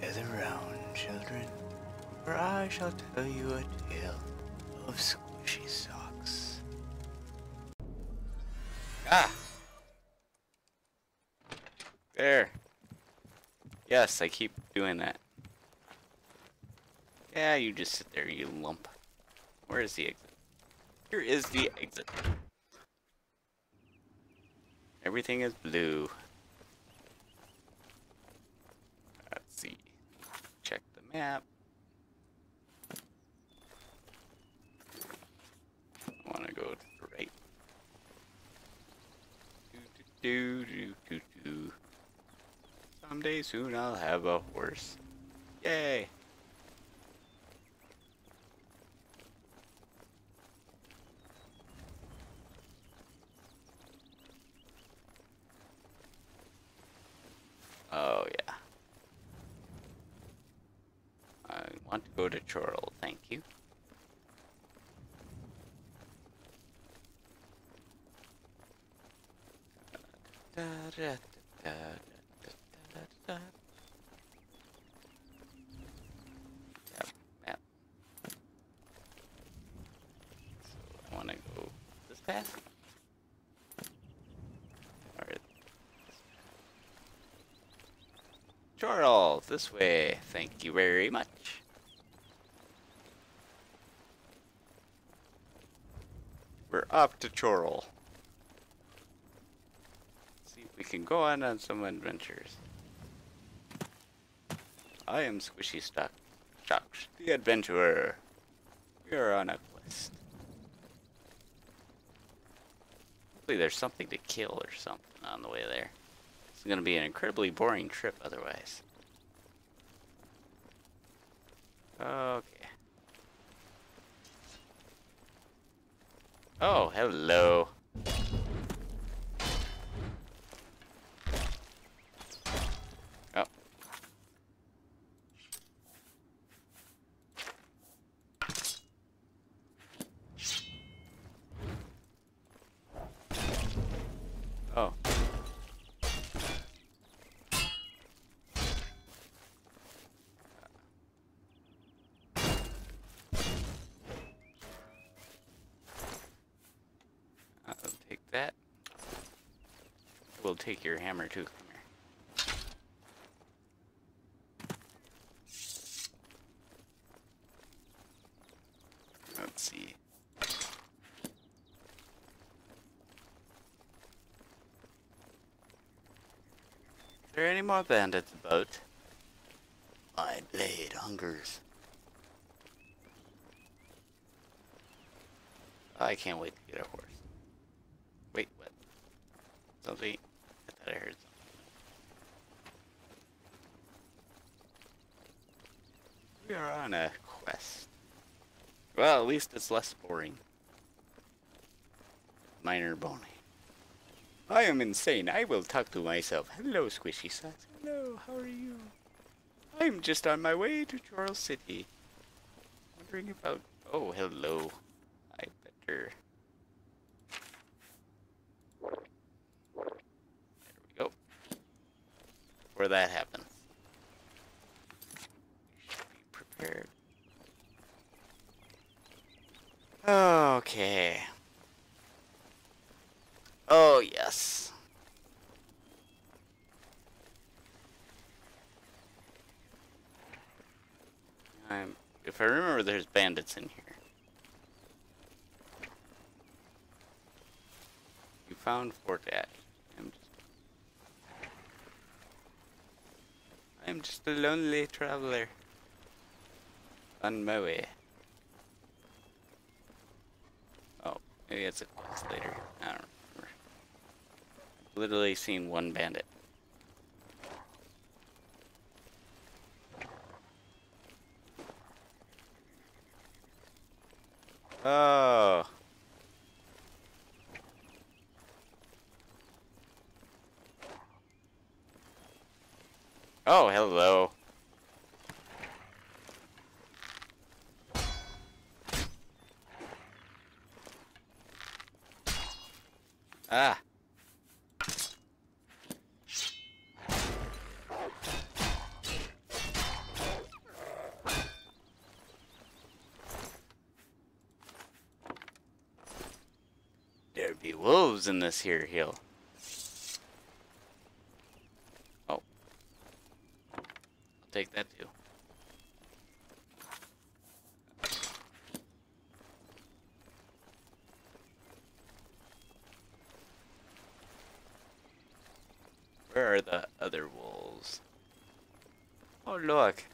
Gather round, children, for I shall tell you a tale of squishy socks. Ah! There. Yes, I keep doing that. Yeah, you just sit there, you lump. Where is the exit? Here is the exit. Everything is blue. Let's see. Check the map. I want to go right. Do, do, do, do, do. Someday soon I'll have a horse. Yay! Oh, yeah. I to go thank you. Da. Yep, yep. So I want to go this path. Or Chorrol, this way. Thank you very much. We're up to Chorrol. See if we can go on on some adventures. I am Squishy Stock Shocks, the adventurer. We are on a quest. Hopefully there's something to kill or something on the way there. It's gonna be an incredibly boring trip otherwise. Okay. Oh, hello. Oh. Oh. I'll take that. We'll take your hammer too. Let's see. Is there any more bandits about? My blade hungers. I can't wait to get a horse. Wait, what? Something? I heard something. We are on a quest. Well, at least it's less boring. Minor bony. I am insane. I will talk to myself. Hello, Squishy Socks. Hello, how are you? I'm just on my way to Charles City. Wondering about... Oh, hello. I better... There we go. Before that happens. Prepared. Okay. Oh, yes. I'm, if I remember, there's bandits in here. You found Fort Ash. I'm just, I'm just a lonely traveler. On my way. Oh, maybe it's a quest later. I don't remember. Literally seen one bandit. Oh. Oh, hello. Ah. could in this here hill. Oh. I'll take that too. Where are the other wolves? Oh, look.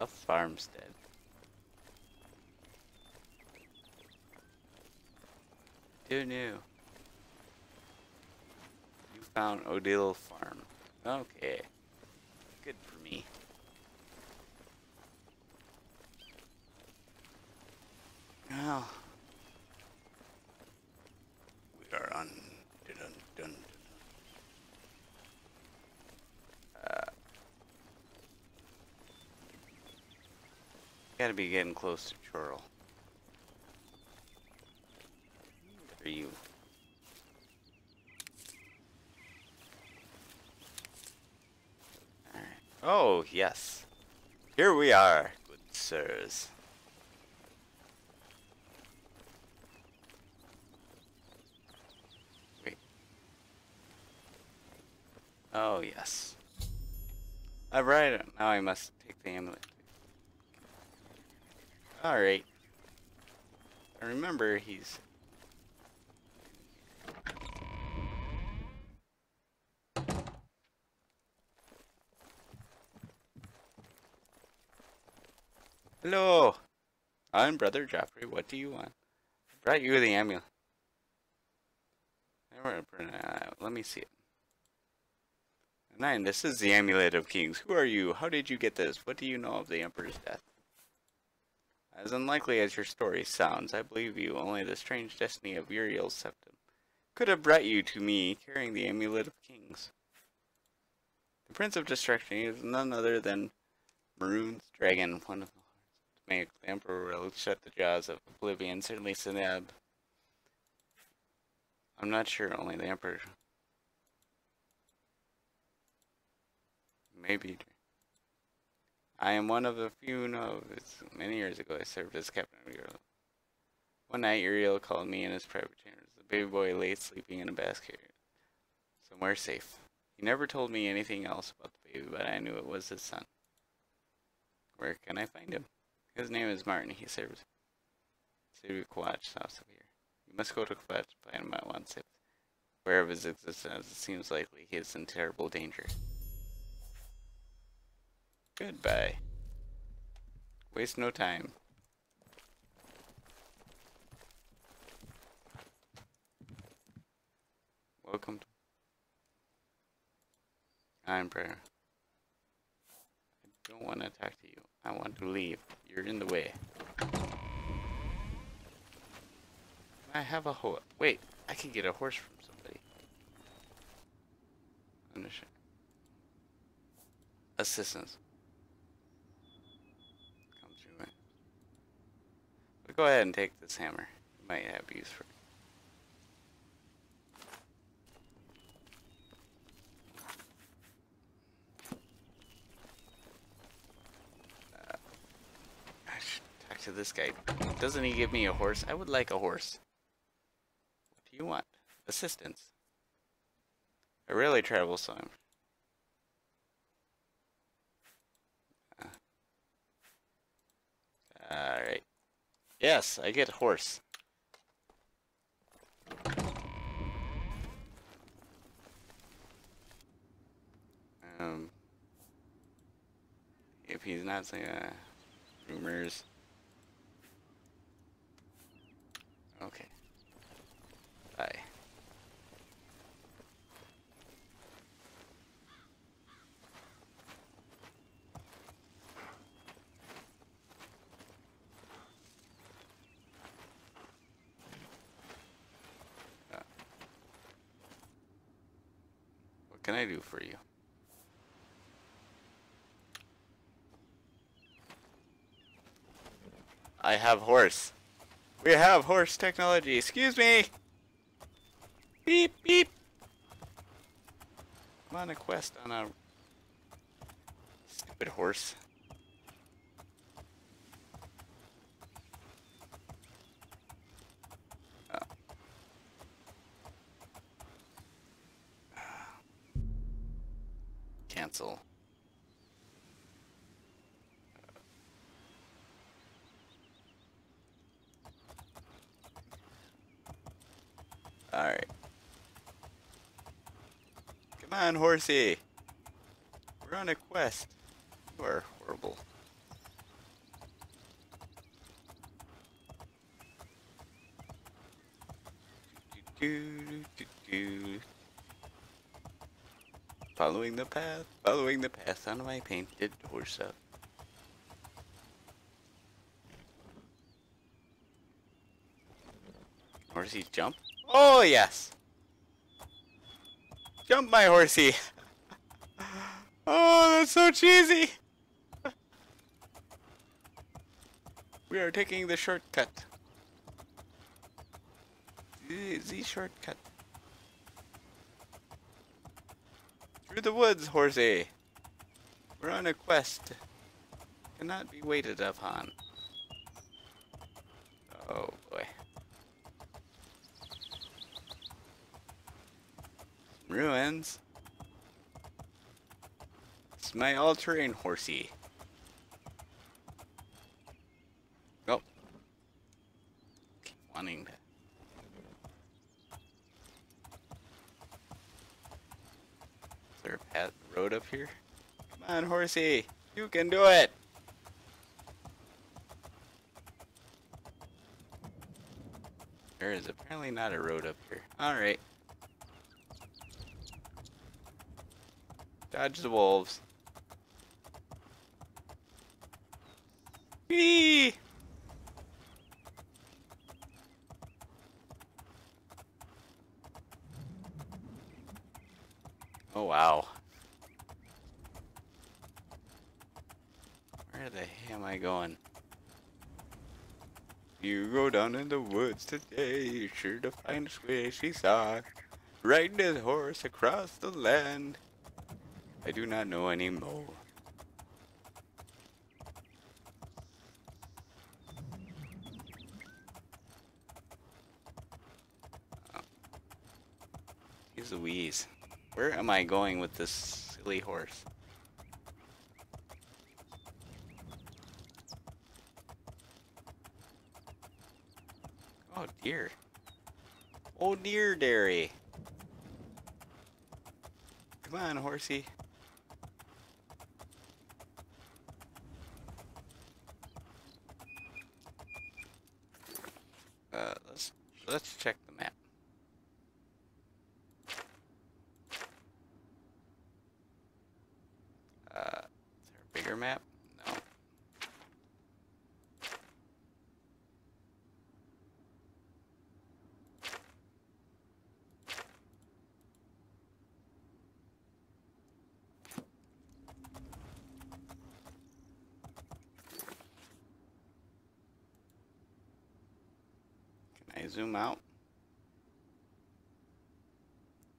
A farmstead. Who knew? You found Odiil Farm. Okay. Good for me. Well. We are on. Dun, dun, dun, dun. Uh, gotta be getting close to Chorrol. You. Alright. Oh, yes. Here we are, good sirs. Wait. Oh, yes. Alright, now I must take the amulet. Alright. I remember he's Hello. I'm Brother Jauffre. What do you want? I brought you the amulet. Uh, Let me see it. Nine, this is the Amulet of Kings. Who are you? How did you get this? What do you know of the Emperor's death? As unlikely as your story sounds, I believe you only the strange destiny of Uriel's Septim could have brought you to me carrying the Amulet of Kings. The Prince of Destruction is none other than Mehrunes Dagon, one of the make the Emperor shut the jaws of oblivion. Certainly, Sinab. I'm not sure. Only the Emperor. Maybe. I am one of the few know. Many years ago, I served as captain of Uriel. One night, Uriel called me in his private chambers. The baby boy lay sleeping in a basket, somewhere safe. He never told me anything else about the baby, but I knew it was his son. Where can I find him? His name is Martin. He serves City Kvatch, south of here. You must go to Kvatch, find him at once. If aware of his existence, it seems likely he is in terrible danger. Goodbye. Waste no time. Welcome to I'm prayer. I don't want to talk to you. I want to leave. You're in the way. I have a horse. Wait, I can get a horse from somebody. Assistance. Come through it. But go ahead and take this hammer. You might have use for it. Uh, I should talk to this guy. Doesn't he give me a horse? I would like a horse. What do you want? Assistance. I really travel some. Alright. Yes, I get a horse. Um, if he's not saying uh, rumors. Okay. Bye. What can I do for you? I have horse. We have horse technology. Excuse me. Beep beep. I'm on a quest on a stupid horse. Oh. Cancel. Alright. Come on, horsey. We're on a quest. You are horrible. Do, do, do, Following the path, following the path on my painted torso. Horsey jump? Oh yes! Jump my horsey! oh, that's so cheesy! we are taking the shortcut. The, the shortcut. Through the woods, horsey. We're on a quest. Cannot be waited upon. Oh boy. Ruins. It's my all-terrain horsey. Oh. Keep wanting to Is there a up here? Come on, horsey. You can do it. There is apparently not a road up here. Alright. Dodge the wolves. Whee! Oh wow. Where the hell am I going? You go down in the woods today, sure to find a squishy sock. Riding his horse across the land. I do not know anymore. He's Louise. Where am I going with this silly horse? Dear. Oh dear, dairy. Come on, horsey. Uh, let's let's check the map. Uh, is there a bigger map? No. Can I zoom out?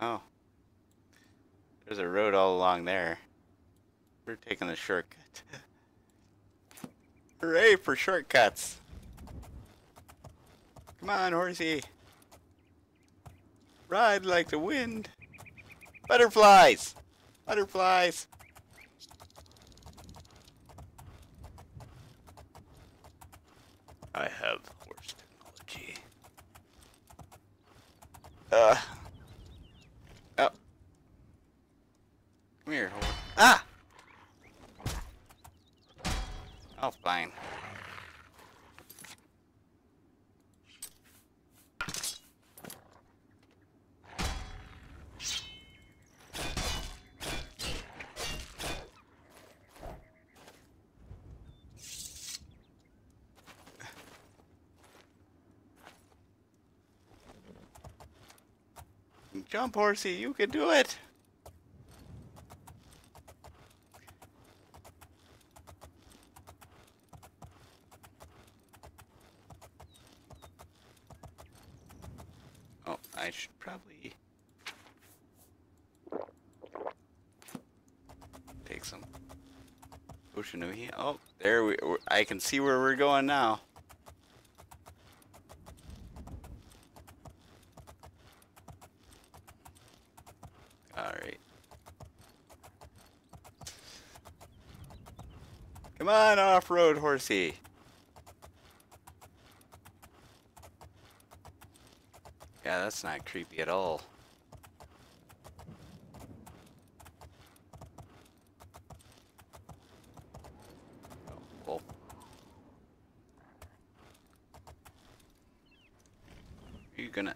Oh. There's a road all along there. We're taking the shortcut. Hooray for shortcuts! Come on, horsey. Ride like the wind. Butterflies! Butterflies! I have horse technology. Uh. Oh. Come here, horse. Ah! Oh, fine. Jump, horsey, you can do it! Oh, I should probably take some potion. Oh, there we... I can see where we're going now. All right. Come on, Yeah, that's not creepy at all. Oh, well. Are you gonna...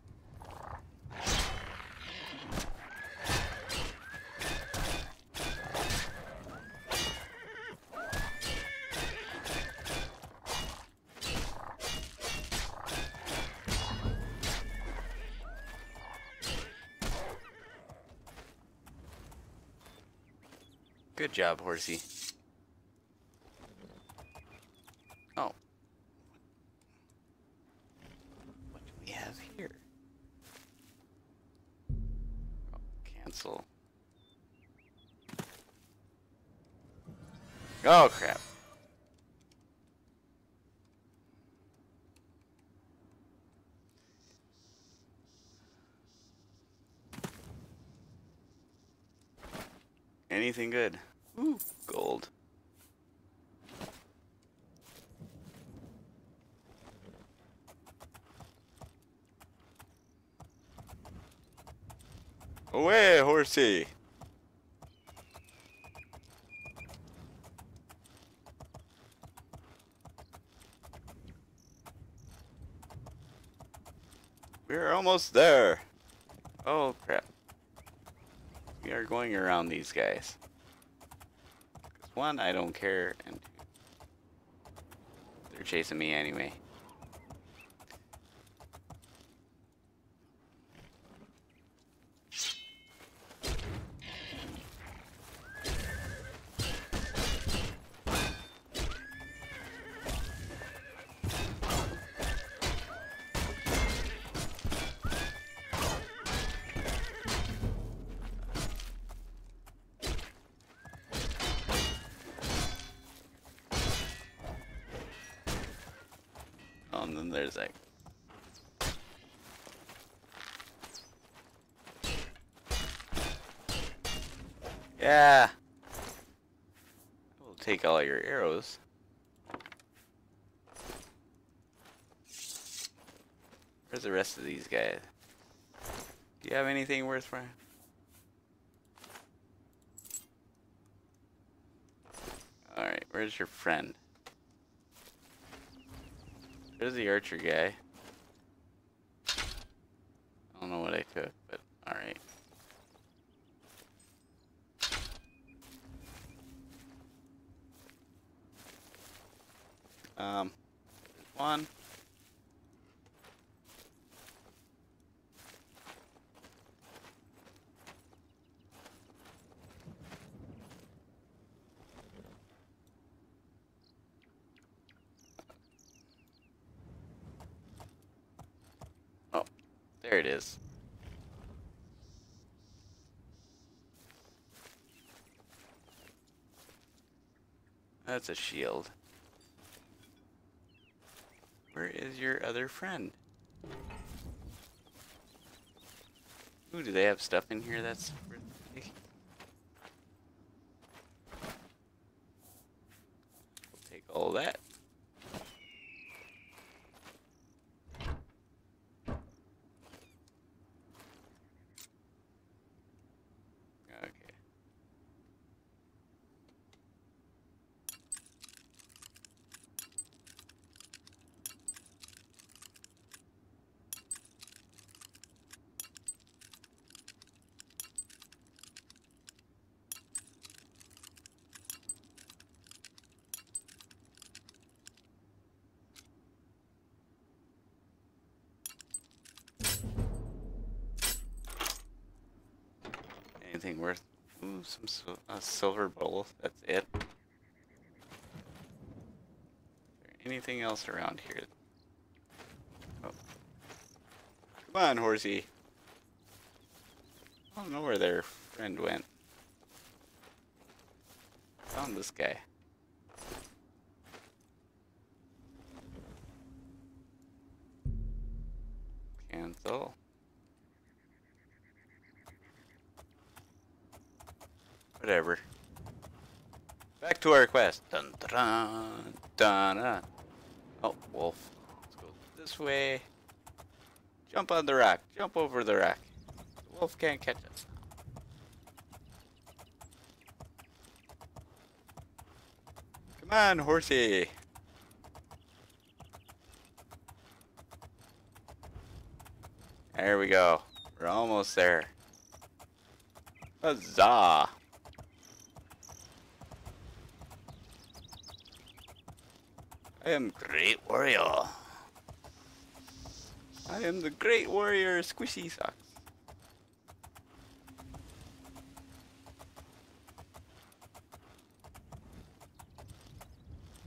Good job, horsey. Oh. What do we have here? Oh, cancel. Oh, crap. Anything good? Ooh, gold. Away, horsey! We're almost there. Oh crap. We are going around these guys. One, I don't care, and they're chasing me anyway. Yeah. We'll take all your arrows. Where's the rest of these guys? Do you have anything worth for? Alright, where's your friend? There's the archer guy. I don't know what I took, but alright. Um, there's one. Oh, there it is. That's a shield. Where is your other friend? Ooh, do they have stuff in here that's worth taking? We'll take all that. Okay. Anything worth? Ooh, some silver bowl. That's it. Anything else around here? Oh. Come on, horsey. I don't know where their friend went. Found this guy. Cancel. Whatever. Back to our quest. Dun dun dun dun. Oh, wolf. Let's go this way. Jump on the rock. Jump over the rock. The wolf can't catch us. Come on, horsey. There we go. We're almost there. Huzzah! I am Great Warrior. I am the Great Warrior Squishy Socks.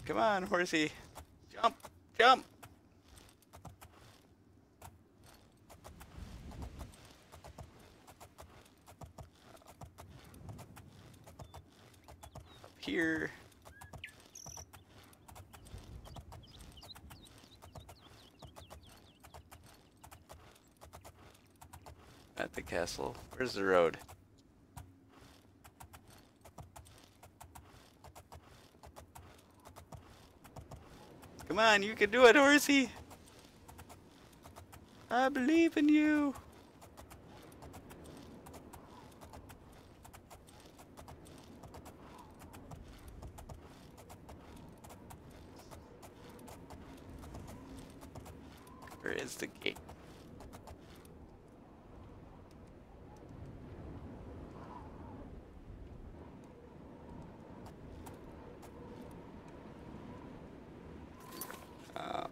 Come on, horsey. Jump, jump. Up here. At the castle. Where's the road? Come on, you can do it, horsey. I believe in you. Where is the gate? Uh,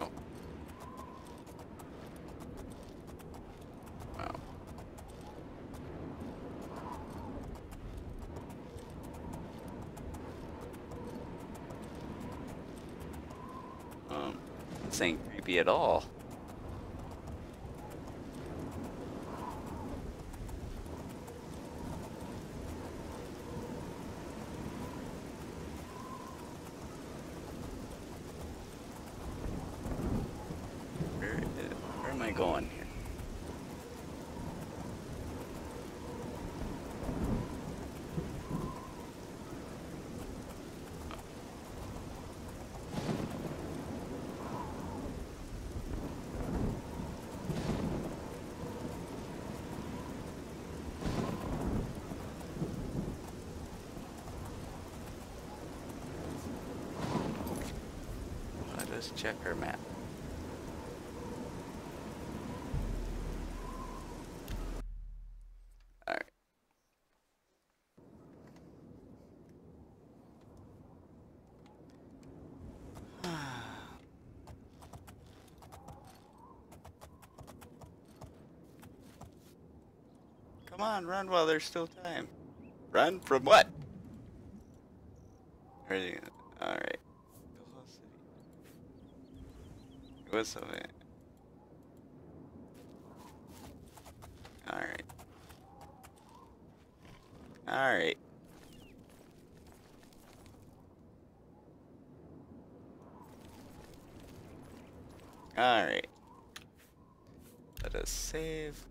oh. Wow. Um, ain't creepy at all. Where, i- where am I going here? Let us check our map. Alright. Come on, run while there's still time. Run from what? Are you? Alright. What's something? Alright. Alright. Alright. Let us save.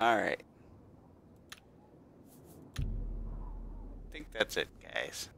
Alright. I think that's it, guys.